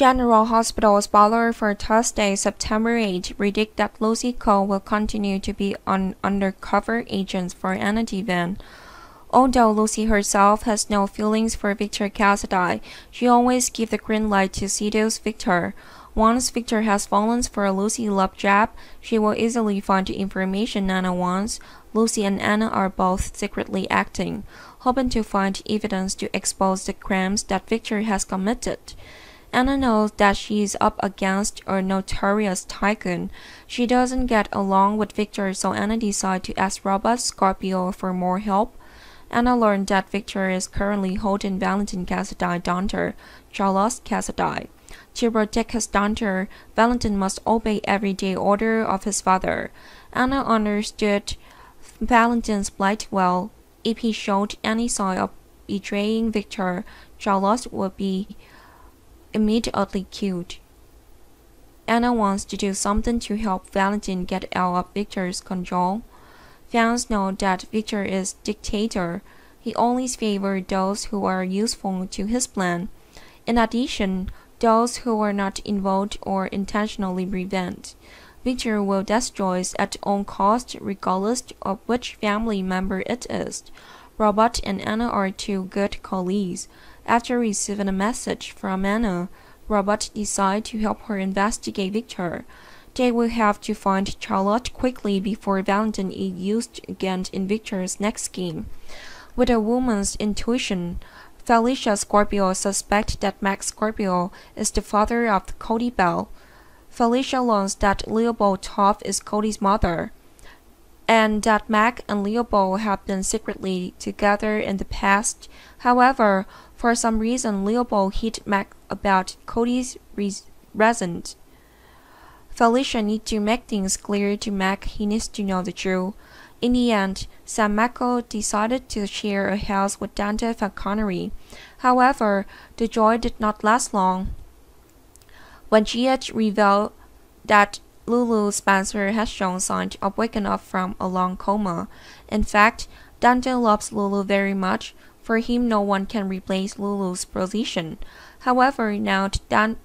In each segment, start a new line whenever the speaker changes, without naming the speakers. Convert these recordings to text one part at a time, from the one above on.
General Hospital's butler for Thursday, September 8, predict that Lucy Coe will continue to be an undercover agent for Anna Devane. Although Lucy herself has no feelings for Victor Cassadine, she always gives the green light to seduce Victor. Once Victor has fallen for Lucy love jab, she will easily find the information Anna wants. Lucy and Anna are both secretly acting, hoping to find evidence to expose the crimes that Victor has committed. Anna knows that she is up against a notorious tycoon. She doesn't get along with Victor, so Anna decides to ask Robert Scorpio for more help. Anna learned that Victor is currently holding Valentin Cassadine's daughter, Charles Cassidy. To protect his daughter, Valentin must obey every day order of his father. Anna understood Valentin's plight well. If he showed any sign of betraying Victor, Charles would be immediately killed. Anna wants to do something to help Valentin get out of Victor's control. Fans know that Victor is dictator. He only favors those who are useful to his plan. In addition, those who are not involved or intentionally prevent. Victor will destroy at all cost regardless of which family member it is. Robert and Anna are two good colleagues. After receiving a message from Anna, Robert decides to help her investigate Victor. They will have to find Charlotte quickly before Valentin is used again in Victor's next scheme. With a woman's intuition, Felicia Scorpio suspects that Mac Scorpio is the father of Cody Bell. Felicia learns that Leopold Toff is Cody's mother, and that Mac and Leopold have been secretly together in the past. However, for some reason, Leopold hid Mac about Cody's reasons. Felicia needs to make things clear to Mac he needs to know the truth. In the end, Sam McCall decided to share a house with Dante Falconeri. However, the joy did not last long. When Giat revealed that Lulu Spencer has shown signs of waking up from a long coma. In fact, Dante loves Lulu very much. For him, no one can replace Lulu's position. However, now Dan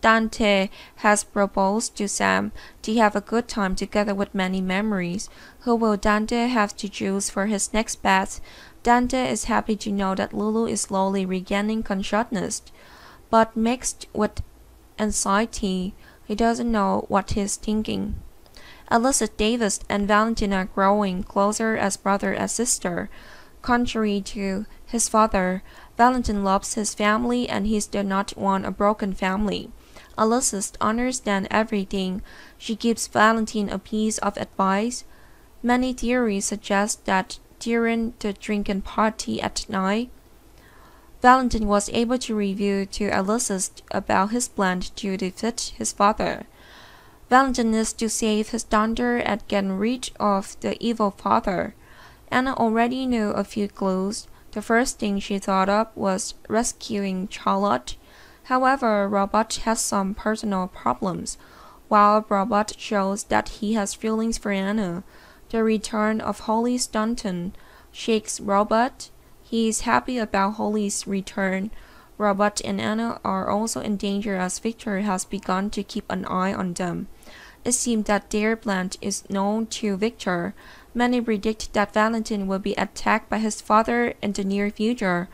Dante has proposed to Sam to have a good time together with many memories. Who will Dante have to choose for his next bath? Dante is happy to know that Lulu is slowly regaining consciousness, but mixed with anxiety, he doesn't know what he's thinking. Alexis Davis and Valentina are growing closer as brother and sister. Contrary to his father, Valentin loves his family and he does not want a broken family. Alexis understands everything. She gives Valentin a piece of advice. Many theories suggest that during the drinking party at night, Valentin was able to reveal to Alexis about his plan to defeat his father. Valentin is to save his daughter and get rid of the evil father. Anna already knew a few clues. The first thing she thought of was rescuing Charlotte. However, Robert has some personal problems. While Robert shows that he has feelings for Anna, the return of Holly Sutton shakes Robert. He is happy about Holly's return. Robert and Anna are also in danger as Victor has begun to keep an eye on them. It seems that their plan is known to Victor. Many predict that Valentin will be attacked by his father in the near future.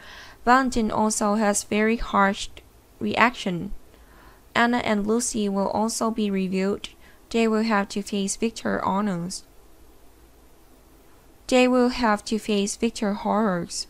Valentin also has very harsh reaction. Anna and Lucy will also be reviewed. They will have to face Victor honors. They will have to face Victor horrors.